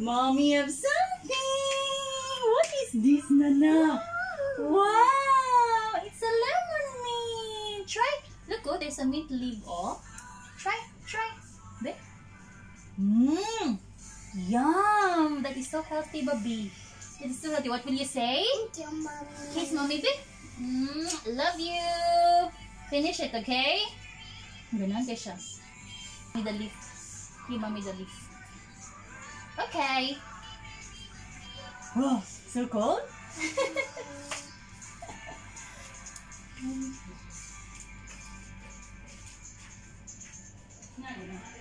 Mommy have something. What is this, Nana? Wow, it's a lemon mint. Try. Look, oh, there's a mint leaf. Oh, try, try. There. Mmm. Yum. That is so healthy, baby. That is so healthy. What will you say? Thank you, mommy. Kiss mommy, babe. Mm, love you. Finish it, okay? Ganun, siya. Give the leaf. Give mommy the leaf. Okay. Oh, so cold? Not enough.